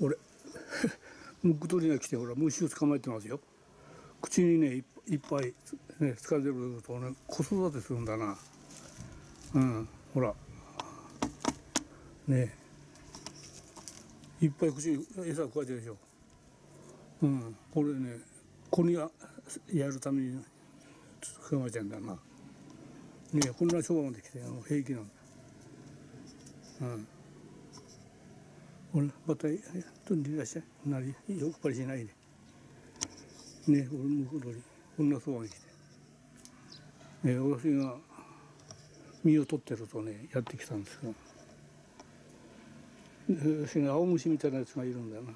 俺ムック取りが来てほら虫を捕まえてますよ。口にねいっぱいね疲れてるとね子育てするんだな。うんほら。ね。いっぱい口に餌加えてるでしょ。うんこれね子にややるために捕まえてんだな。ねこんな商売まで来て平気なんだ。うん。俺また飛んでいらっしゃいなり欲張りしないで。ね俺向こう通りこんなそばに来て。ね私が身を取ってるとねやってきたんですがで私が青虫みたいなやつがいるんだよな、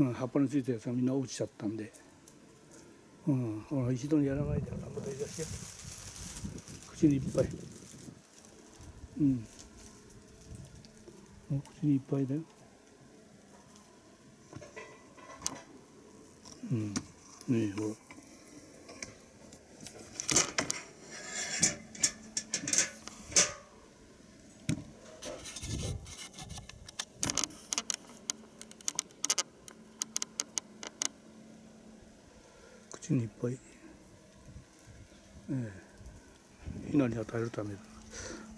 うん、葉っぱについたやつがみんな落ちちゃったんで、うん、ほら一度にやらないでまたいらっしゃい口にいっぱい。うん。口にいっぱいだようん。ねえほら。口にいっぱい、ええ、ヒナに与えるためだ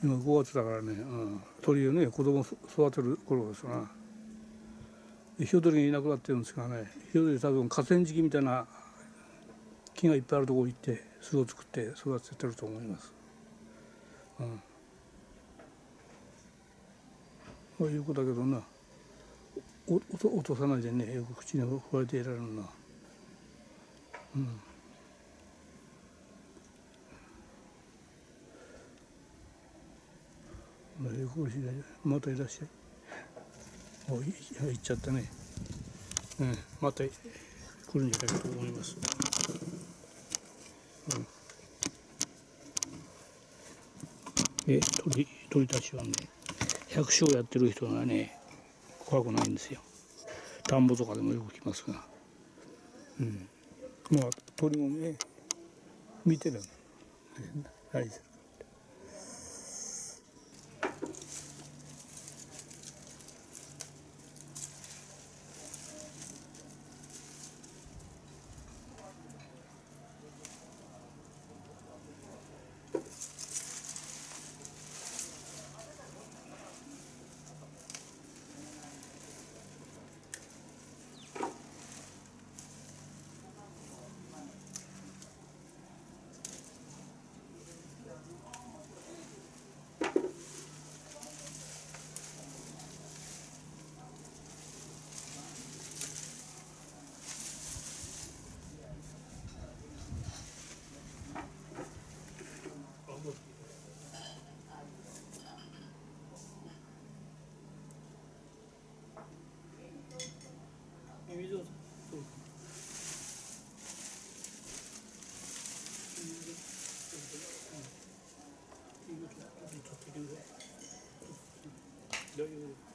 今5月だからね、うん、鳥をね子供育てる頃ですな。ヒヨドリがいなくなってるんですがね。ヒヨドリ多分河川敷みたいな木がいっぱいあるところ行って巣を作って育ててると思います。うん。こういうことだけどな。お落と落とさないでねよく口に加えていられるな。うん。まあよくしまたいらっしゃい。おい行っちゃったね。うん、また来るんじゃないかと思います。うん、え鳥鳥たちはね百姓やってる人がね怖くないんですよ。田んぼとかでもよく来ますが。うん、まあ鳥もね見てるの。何す Don't you?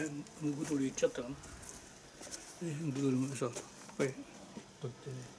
えムクドリ行っちゃったかな。えムクドリもさはい。取ってね。